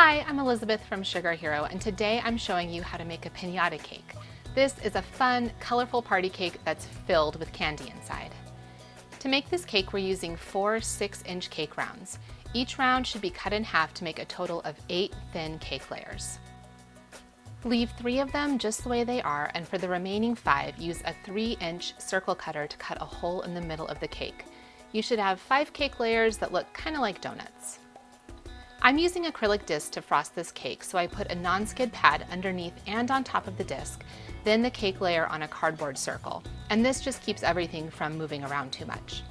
Hi, I'm Elizabeth from Sugar Hero and today I'm showing you how to make a pinata cake. This is a fun, colorful party cake that's filled with candy inside. To make this cake we're using four 6-inch cake rounds. Each round should be cut in half to make a total of eight thin cake layers. Leave three of them just the way they are and for the remaining five use a 3-inch circle cutter to cut a hole in the middle of the cake. You should have five cake layers that look kind of like donuts. I'm using acrylic disc to frost this cake, so I put a non-skid pad underneath and on top of the disc, then the cake layer on a cardboard circle. And this just keeps everything from moving around too much.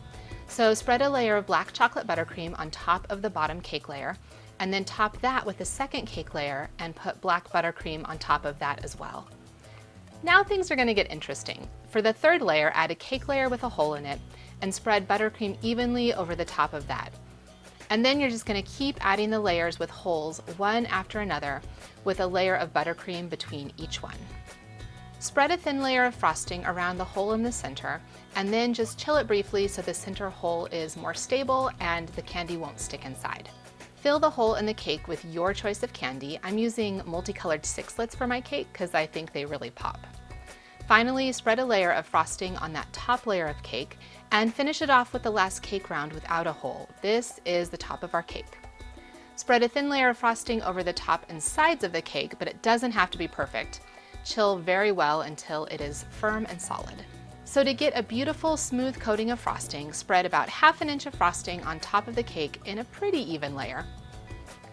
So spread a layer of black chocolate buttercream on top of the bottom cake layer, and then top that with the second cake layer and put black buttercream on top of that as well. Now things are going to get interesting. For the third layer, add a cake layer with a hole in it and spread buttercream evenly over the top of that. And then you're just gonna keep adding the layers with holes one after another with a layer of buttercream between each one. Spread a thin layer of frosting around the hole in the center and then just chill it briefly so the center hole is more stable and the candy won't stick inside. Fill the hole in the cake with your choice of candy. I'm using multicolored sixlets for my cake because I think they really pop. Finally, spread a layer of frosting on that top layer of cake and finish it off with the last cake round without a hole. This is the top of our cake. Spread a thin layer of frosting over the top and sides of the cake, but it doesn't have to be perfect. Chill very well until it is firm and solid. So to get a beautiful smooth coating of frosting, spread about half an inch of frosting on top of the cake in a pretty even layer.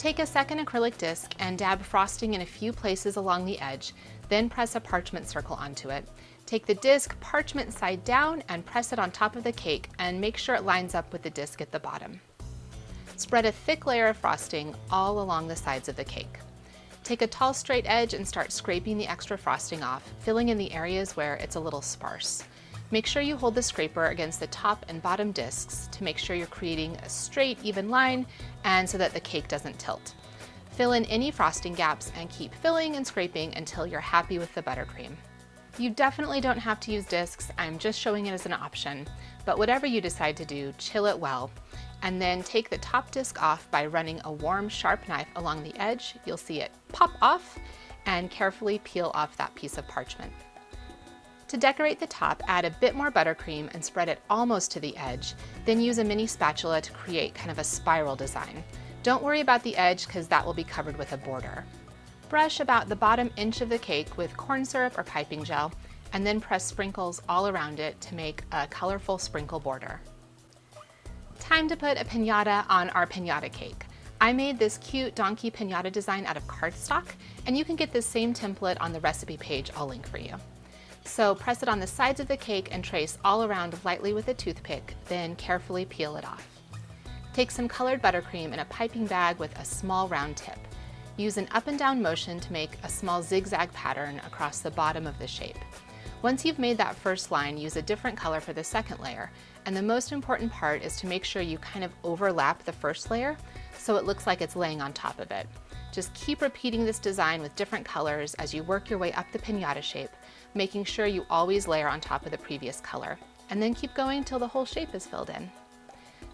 Take a second acrylic disc and dab frosting in a few places along the edge, then press a parchment circle onto it. Take the disc parchment side down and press it on top of the cake and make sure it lines up with the disc at the bottom. Spread a thick layer of frosting all along the sides of the cake. Take a tall straight edge and start scraping the extra frosting off, filling in the areas where it's a little sparse. Make sure you hold the scraper against the top and bottom discs to make sure you're creating a straight, even line and so that the cake doesn't tilt. Fill in any frosting gaps and keep filling and scraping until you're happy with the buttercream. You definitely don't have to use discs, I'm just showing it as an option, but whatever you decide to do, chill it well. And then take the top disc off by running a warm, sharp knife along the edge. You'll see it pop off and carefully peel off that piece of parchment. To decorate the top, add a bit more buttercream and spread it almost to the edge, then use a mini spatula to create kind of a spiral design. Don't worry about the edge because that will be covered with a border. Brush about the bottom inch of the cake with corn syrup or piping gel, and then press sprinkles all around it to make a colorful sprinkle border. Time to put a pinata on our pinata cake. I made this cute donkey pinata design out of cardstock, and you can get this same template on the recipe page I'll link for you. So press it on the sides of the cake and trace all around lightly with a toothpick, then carefully peel it off. Take some colored buttercream in a piping bag with a small round tip. Use an up and down motion to make a small zigzag pattern across the bottom of the shape. Once you've made that first line, use a different color for the second layer. And the most important part is to make sure you kind of overlap the first layer so it looks like it's laying on top of it. Just keep repeating this design with different colors as you work your way up the pinata shape, making sure you always layer on top of the previous color. And then keep going until the whole shape is filled in.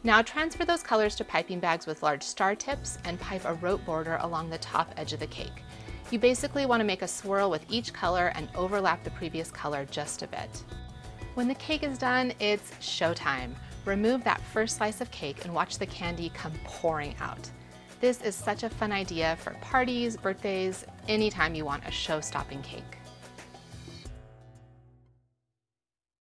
Now transfer those colors to piping bags with large star tips and pipe a rope border along the top edge of the cake. You basically want to make a swirl with each color and overlap the previous color just a bit. When the cake is done, it's showtime. Remove that first slice of cake and watch the candy come pouring out. This is such a fun idea for parties, birthdays, anytime you want a show-stopping cake.